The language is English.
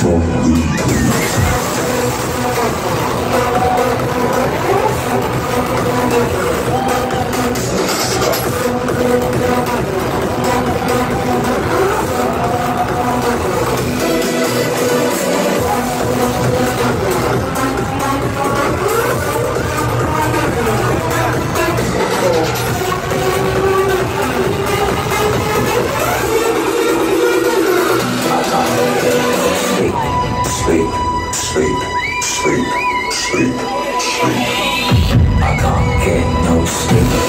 from me. sleep, sleep, sleep, sleep. I can't get no sleep.